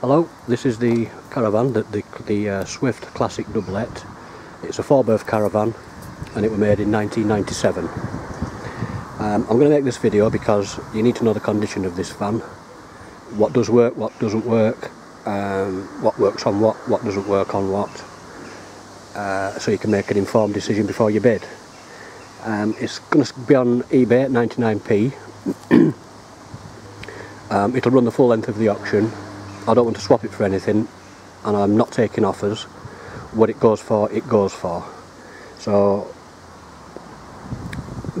Hello, this is the caravan, the, the, the uh, Swift Classic Doublette. It's a four berth caravan and it was made in 1997. Um, I'm going to make this video because you need to know the condition of this van. What does work, what doesn't work, um, what works on what, what doesn't work on what. Uh, so you can make an informed decision before you bid. Um, it's going to be on eBay at 99p. um, it'll run the full length of the auction I don't want to swap it for anything and I'm not taking offers. What it goes for it goes for. So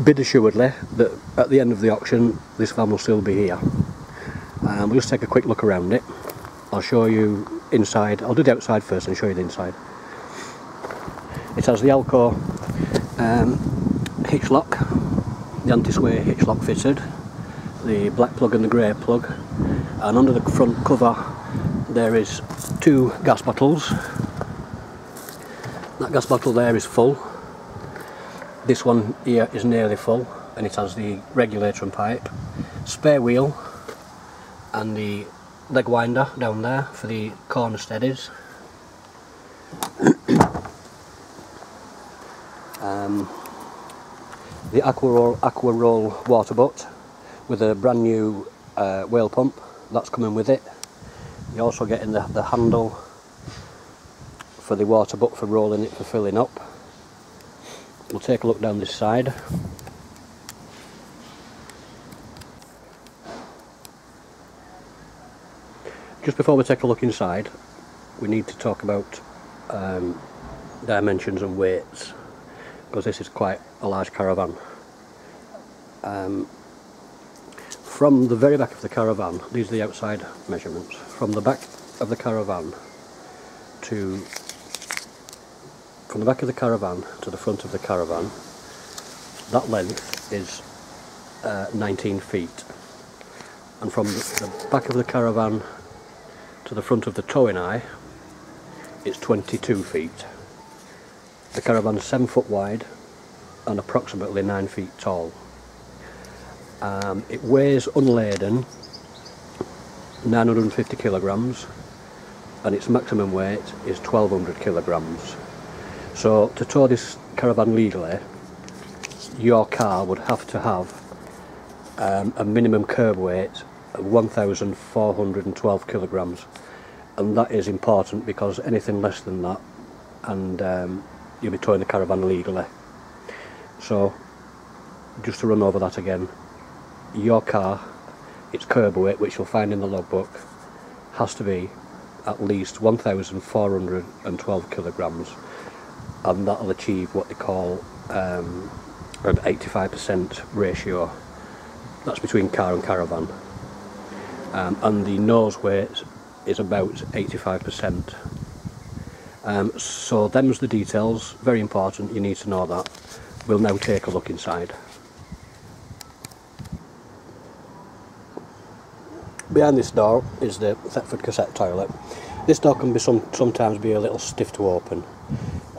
bid assuredly that at the end of the auction this van will still be here. Um, we'll just take a quick look around it. I'll show you inside I'll do the outside first and show you the inside. It has the AL-KO um, hitch lock the anti-sway hitch lock fitted the black plug and the grey plug and under the front cover there is two gas bottles. That gas bottle there is full. This one here is nearly full and it has the regulator and pipe spare wheel and the leg winder down there for the corner steadies. Um, the Aquaroll, water butt with a brand new uh, whale pump that's coming with it you're also getting the, the handle for the water butt for rolling it for filling up. We'll take a look down this side. Just before we take a look inside we need to talk about um, dimensions and weights because this is quite a large caravan. Um, from the very back of the caravan, these are the outside measurements, from the back of the caravan to from the back of the caravan to the front of the caravan that length is uh, 19 feet. And from the, the back of the caravan to the front of the towing eye it's 22 feet. The caravan is 7 foot wide and approximately 9 feet tall um, it weighs unladen 950 kilograms and its maximum weight is 1200 kilograms. So to tow this caravan legally, your car would have to have um, a minimum curb weight of 1412 kilograms and that is important because anything less than that and um, you'll be towing the caravan legally. So just to run over that again, your car, its curb weight, which you'll find in the logbook, has to be at least 1,412 kilograms, and that'll achieve what they call um, an 85% ratio. That's between car and caravan. Um, and the nose weight is about 85%. Um, so them's the details, very important, you need to know that. We'll now take a look inside. Behind this door is the Thetford cassette toilet. This door can be some sometimes be a little stiff to open,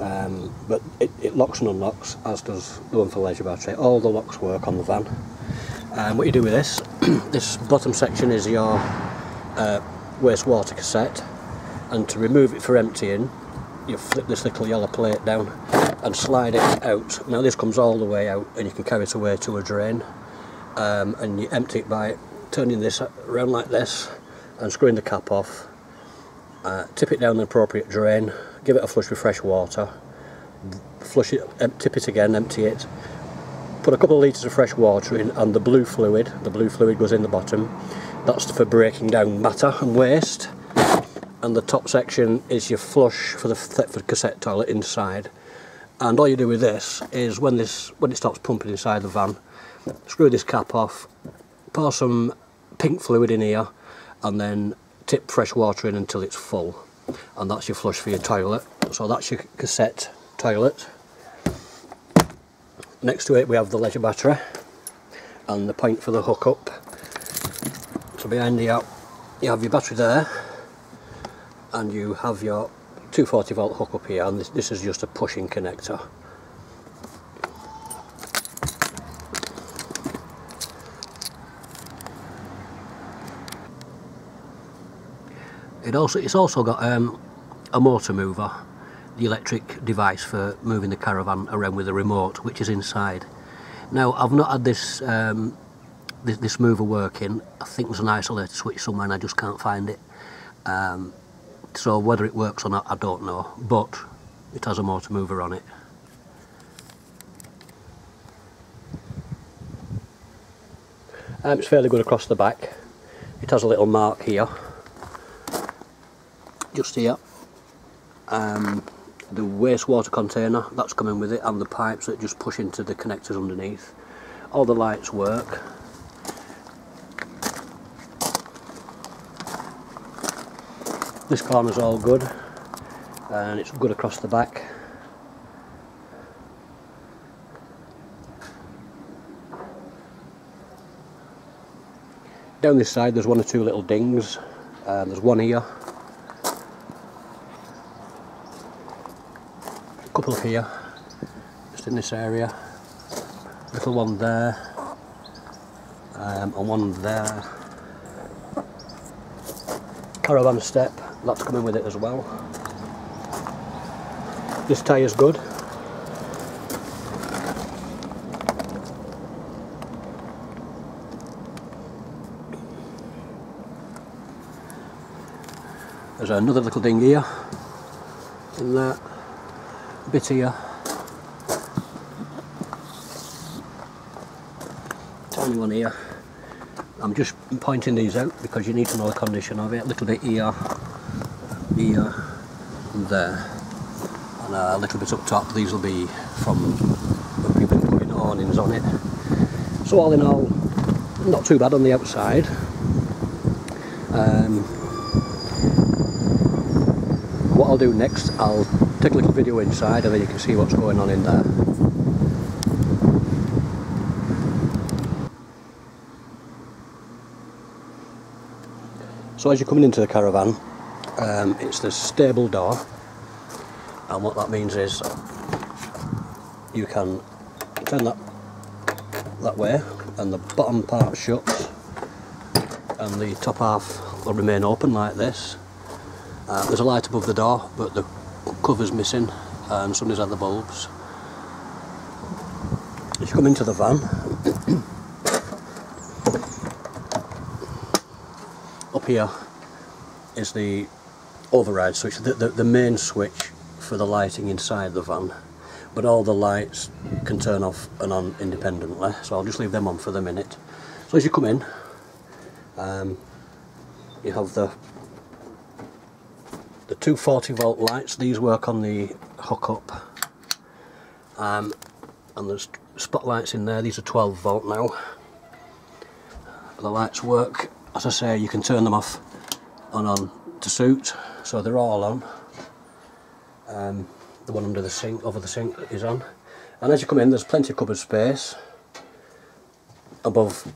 um, but it, it, locks and unlocks, as does the one for leisure battery. All the locks work on the van. Um, what you do with this, this bottom section is your uh, wastewater cassette, and to remove it for emptying, you flip this little yellow plate down and slide it out. Now this comes all the way out, and you can carry it away to a drain, um, and you empty it by turning this around like this and screwing the cap off uh, tip it down the appropriate drain give it a flush with fresh water flush it tip it again empty it put a couple of litres of fresh water in and the blue fluid the blue fluid goes in the bottom. That's for breaking down matter and waste. And the top section is your flush for the Thetford cassette toilet inside. And all you do with this is when this when it stops pumping inside the van screw this cap off pour some pink fluid in here and then tip fresh water in until it's full. And that's your flush for your toilet. So that's your cassette toilet. Next to it we have the leisure battery and the point for the hookup. So behind the you have your battery there and you have your 240 volt hookup here. And this, this is just a pushing connector It also it's also got um, a motor mover, the electric device for moving the caravan around with a remote, which is inside. Now I've not had this um, this, this, mover working. I think there's an isolator switch somewhere and I just can't find it. Um, so whether it works or not, I don't know. But it has a motor mover on it. Um, it's fairly good across the back. It has a little mark here, just here. Um, the wastewater container, that's coming with it, and the pipes that just push into the connectors underneath. All the lights work. This corner's all good, and it's good across the back. Down this side there's one or two little dings. Uh, there's one here. Here, just in this area. Little one there. Um, and one there. Caravan step, that's coming with it as well. This tyre's good. There's another little ding here, in that bit here. Tiny one here. I'm just pointing these out because you need to know the condition of it. A little bit here, here, and there. And a little bit up top, these will be from when people are putting awnings on it. So all in all, not too bad on the outside. Um, what I'll do next, I'll take a little video inside and then you can see what's going on in there. So as you're coming into the caravan, um, it's the stable door and what that means is you can turn that that way and the bottom part shuts and the top half will remain open like this uh, there's a light above the door, but the cover's missing, and somebody's had the bulbs. As you come into the van, up here is the override switch, the, the, the main switch for the lighting inside the van. But all the lights can turn off and on independently so I'll just leave them on for the minute. So as you come in um, you have the two 40 volt lights. These work on the hookup. Um, and there's spotlights in there. These are 12 volt now. The lights work. As I say you can turn them off and on to suit. So they're all on. Um, the one under the sink over the sink is on. And as you come in there's plenty of cupboard space above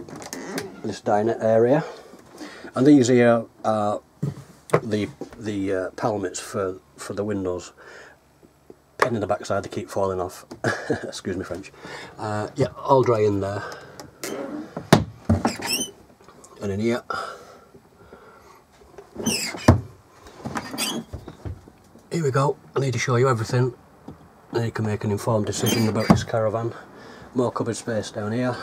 this diner area. And these here are the the uh, pelmets for for the windows. Pen in the backside to keep falling off. Excuse me French. Uh, yeah all dry in there. And in here. Here we go. I need to show you everything. Then you can make an informed decision about this caravan. More cupboard space down here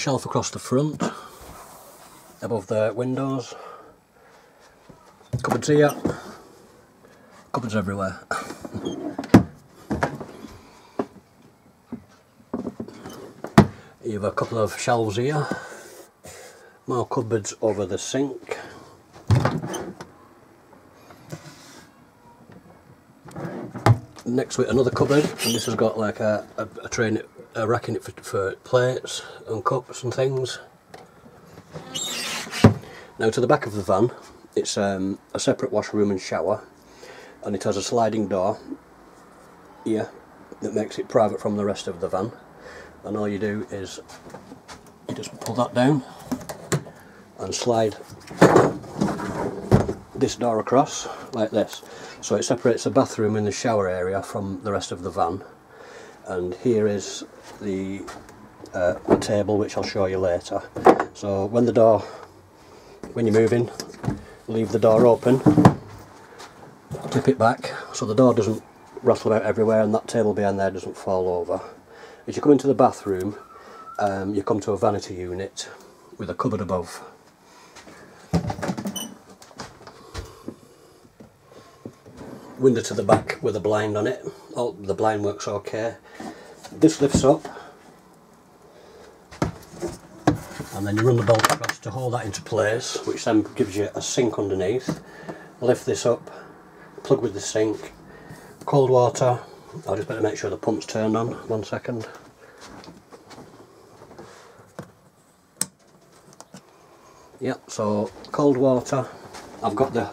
shelf across the front, above the windows, cupboards here, cupboards everywhere. you have a couple of shelves here, more cupboards over the sink. Next to it another cupboard and this has got like a, a, a tray uh, racking it for, for plates and cups and things. Now to the back of the van it's um, a separate washroom and shower and it has a sliding door here that makes it private from the rest of the van. And all you do is you just pull that down and slide this door across like this. So it separates the bathroom and the shower area from the rest of the van and here is the uh, a table which I'll show you later. So when the door, when you're moving, leave the door open, tip it back so the door doesn't rattle about everywhere and that table behind there doesn't fall over. As you come into the bathroom, um, you come to a vanity unit with a cupboard above. Window to the back with a blind on it. Oh, the blind works okay. This lifts up and then you run the bolt across to hold that into place which then gives you a sink underneath. Lift this up, plug with the sink, cold water, I'll just better make sure the pump's turned on, one second. Yep, so cold water, I've got the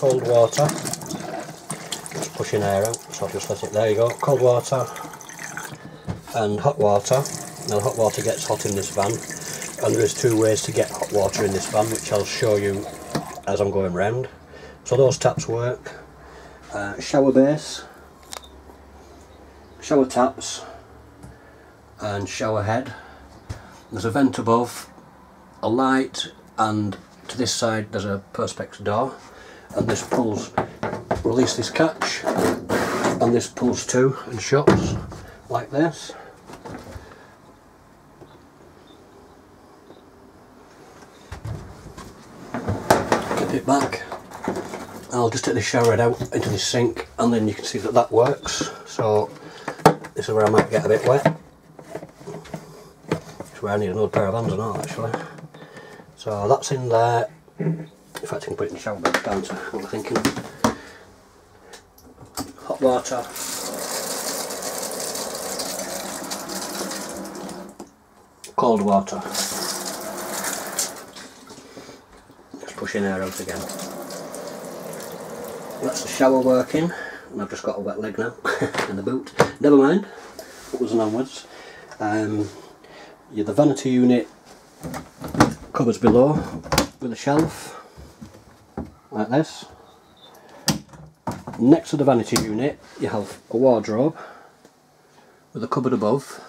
cold water, just pushing air out, so I'll just let it, there you go, cold water and hot water. Now hot water gets hot in this van and there's two ways to get hot water in this van which I'll show you as I'm going round. So those taps work. Uh, shower base, shower taps and shower head. There's a vent above, a light and to this side there's a perspex door and this pulls, release this catch and this pulls too and shuts like this. Get it back. I'll just take the shower head out into the sink and then you can see that that works. So this is where I might get a bit wet. It's where I need another pair of hands or not actually. So that's in there. In fact I can put it in the shower down to what I'm thinking. Hot water. Cold water. Just pushing air out again. That's the shower working, and I've just got a wet leg now in the boot. Never mind, upwards and onwards. Um, yeah, the vanity unit covers below with a shelf like this. Next to the vanity unit you have a wardrobe with a cupboard above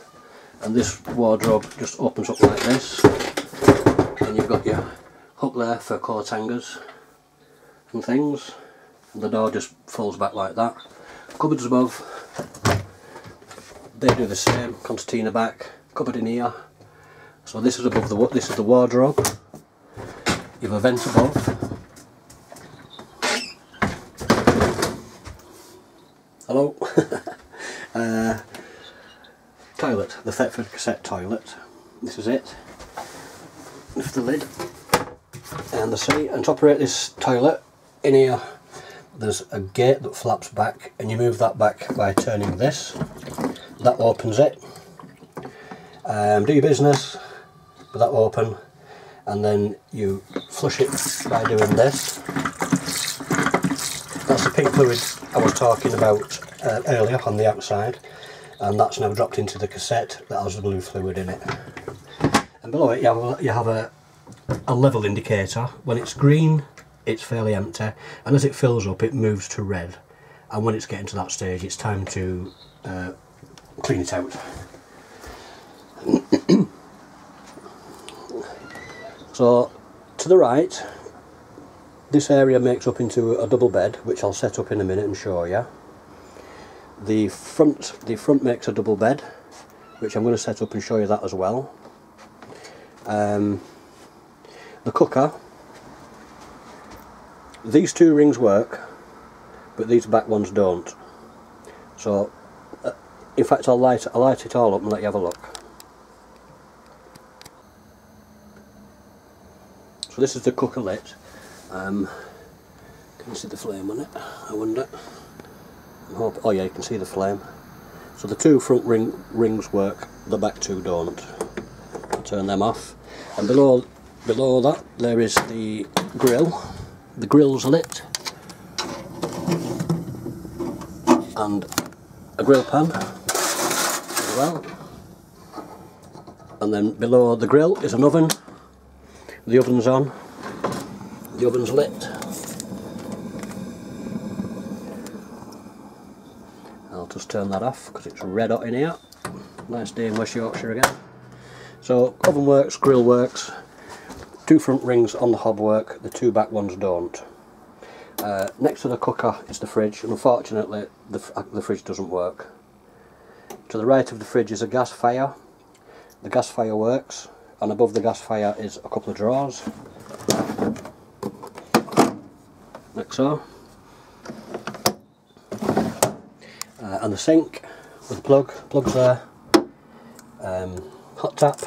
and this wardrobe just opens up like this and you've got your hook there for coat hangers and things and the door just falls back like that. Cupboards above, they do the same, concertina back, cupboard in here. So this is above the this is the wardrobe. You have a vent above. Hello. uh, toilet, the Thetford cassette toilet. This is it. Lift the lid and the seat and to operate this toilet in here there's a gate that flaps back and you move that back by turning this that opens it um, do your business with that open and then you flush it by doing this fluid I was talking about uh, earlier on the outside and that's now dropped into the cassette that has the blue fluid in it. And below it you have a, you have a, a level indicator. When it's green it's fairly empty and as it fills up it moves to red. And when it's getting to that stage it's time to uh, clean it out. so to the right this area makes up into a double bed which I'll set up in a minute and show you. The front, the front makes a double bed which I'm going to set up and show you that as well. Um, the cooker these two rings work but these back ones don't so uh, in fact I'll light, I'll light it all up and let you have a look so this is the cooker lit um, can you see the flame on it I wonder. I hope, oh yeah you can see the flame. So the two front ring rings work the back two don't. I'll turn them off. And below below that there is the grill. The grill's lit and a grill pan as well. And then below the grill is an oven. The oven's on the oven's lit I'll just turn that off because it's red hot in here. Nice day in West Yorkshire again. So oven works, grill works, two front rings on the hob work, the two back ones don't. Uh, next to the cooker is the fridge and unfortunately the, the fridge doesn't work. To the right of the fridge is a gas fire. The gas fire works and above the gas fire is a couple of drawers. Like so. Uh, and the sink with the plug, plugs there. Um, hot tap.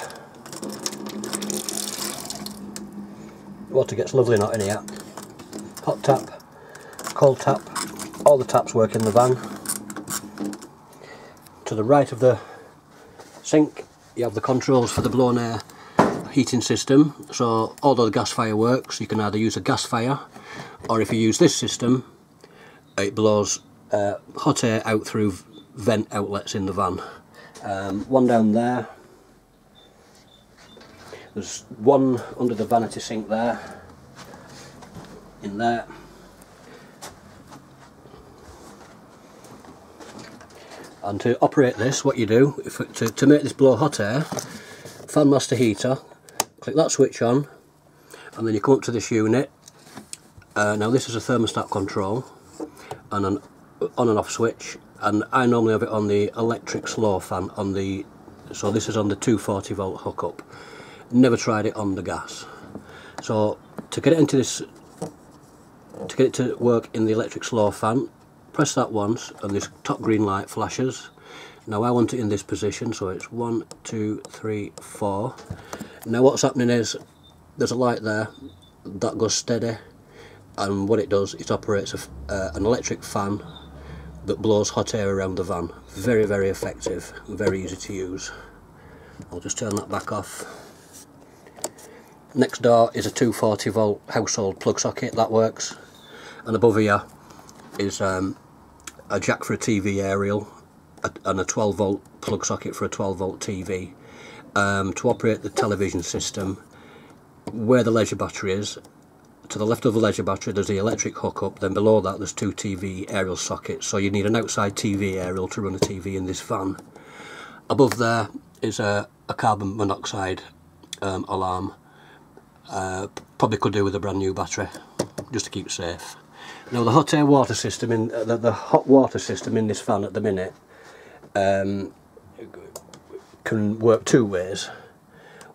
Water gets lovely hot in here. Hot tap, cold tap, all the taps work in the van. To the right of the sink you have the controls for the blown air heating system so although the gas fire works you can either use a gas fire or if you use this system it blows uh, hot air out through vent outlets in the van. Um, one down there. There's one under the vanity sink there. In there. And to operate this what you do if, to, to make this blow hot air fan master heater click that switch on and then you come up to this unit uh, now this is a thermostat control and an on and off switch and I normally have it on the electric slow fan on the so this is on the 240 volt hookup. Never tried it on the gas. So to get it into this to get it to work in the electric slow fan press that once and this top green light flashes. Now I want it in this position so it's one two three four. Now what's happening is there's a light there that goes steady and what it does it operates a, uh, an electric fan that blows hot air around the van. Very very effective very easy to use. I'll just turn that back off. Next door is a 240 volt household plug socket that works. And above here is um, a jack for a TV aerial and a 12 volt plug socket for a 12 volt TV um, to operate the television system. Where the leisure battery is to the left of the leisure battery there's the electric hookup then below that there's two TV aerial sockets. So you need an outside TV aerial to run a TV in this van. Above there is a, a carbon monoxide um, alarm uh, probably could do with a brand new battery just to keep safe. Now the hot air water system in uh, the, the, hot water system in this van at the minute um, can work two ways.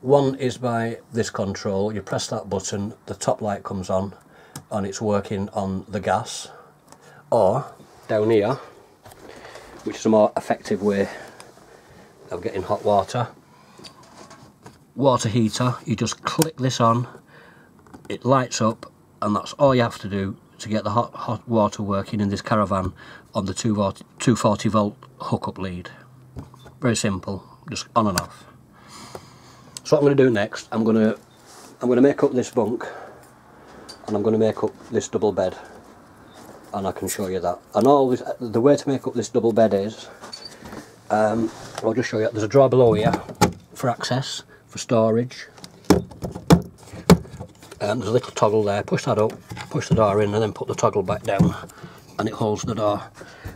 One is by this control, you press that button, the top light comes on and it's working on the gas. Or down here, which is a more effective way of getting hot water, water heater, you just click this on, it lights up and that's all you have to do to get the hot, hot water working in this caravan on the 240 volt hookup lead. Very simple, just on and off. So what I'm going to do next, I'm going to I'm going to make up this bunk and I'm going to make up this double bed and I can show you that. And all this, the way to make up this double bed is, um, I'll just show you, there's a drawer below here for access, for storage, and there's a little toggle there, push that up, push the door in and then put the toggle back down and it holds the door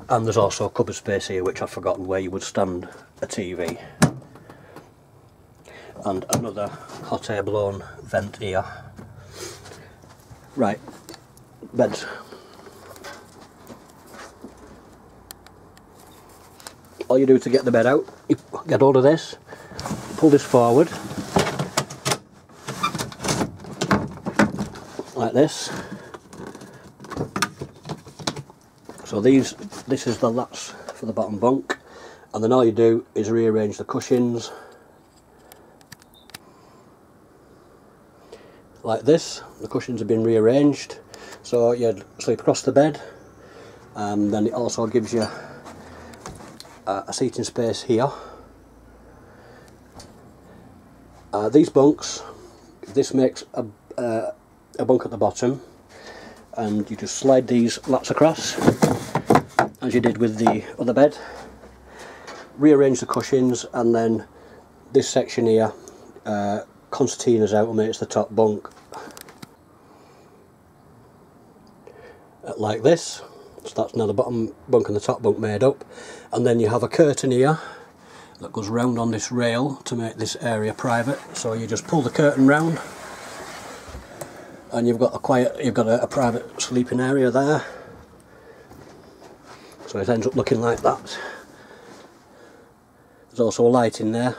and there's also a cupboard space here which I've forgotten where you would stand a TV and another hot air blown vent here. Right beds all you do to get the bed out you get hold of this pull this forward. Like this. So these this is the lats for the bottom bunk and then all you do is rearrange the cushions like this. The cushions have been rearranged. So you sleep across the bed and then it also gives you a, a seating space here. Uh, these bunks this makes a, uh, a bunk at the bottom and you just slide these lats across as you did with the other bed. Rearrange the cushions and then this section here uh, concertinas out and makes the top bunk like this So that's now the bottom bunk and the top bunk made up. And then you have a curtain here that goes round on this rail to make this area private. So you just pull the curtain round and you've got a quiet, you've got a, a private sleeping area there. So it ends up looking like that. There's also a light in there.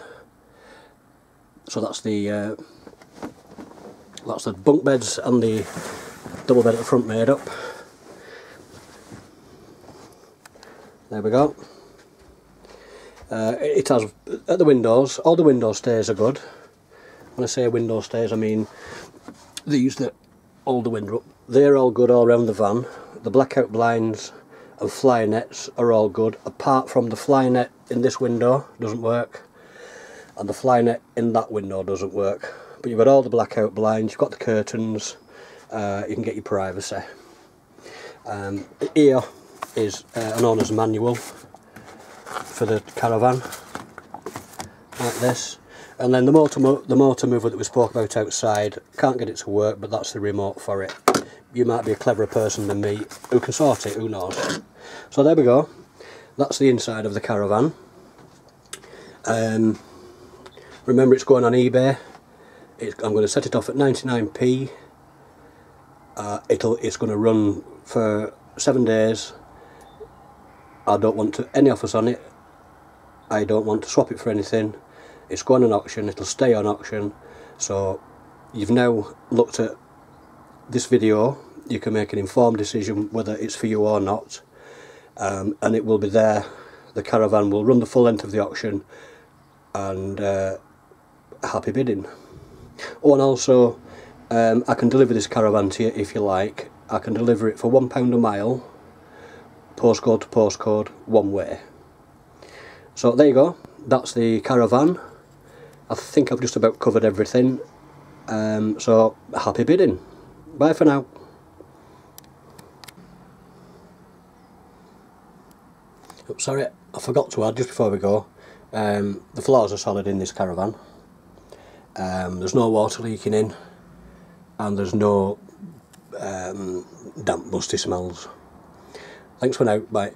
So that's the uh, that's the bunk beds and the double bed at the front made up. There we go. Uh, it has at the windows. All the window stays are good. When I say window stays, I mean these that hold the window up. They're all good all around the van. The blackout blinds and fly nets are all good, apart from the fly net in this window doesn't work, and the fly net in that window doesn't work. But you've got all the blackout blinds, you've got the curtains, uh, you can get your privacy. Um, here is uh, an owner's manual for the caravan, like this. And then the motor, the motor mover that we spoke about outside, can't get it to work, but that's the remote for it. You might be a cleverer person than me who can sort it, who knows. So there we go, that's the inside of the caravan. Um, remember it's going on eBay, I'm going to set it off at 99p, uh, it'll, it's going to run for seven days, I don't want to, any offers on it, I don't want to swap it for anything, it's going on auction, it'll stay on auction, so you've now looked at this video, you can make an informed decision whether it's for you or not, um, and it will be there, the caravan will run the full length of the auction, and uh, happy bidding. Oh and also, um, I can deliver this caravan to you if you like, I can deliver it for £1 a mile, postcode to postcode, one way. So there you go, that's the caravan. I think I've just about covered everything. Um, so happy bidding. Bye for now. Oh, sorry, I forgot to add just before we go. Um, the floors are solid in this caravan. Um, there's no water leaking in, and there's no um, damp, musty smells. Thanks for now. Bye.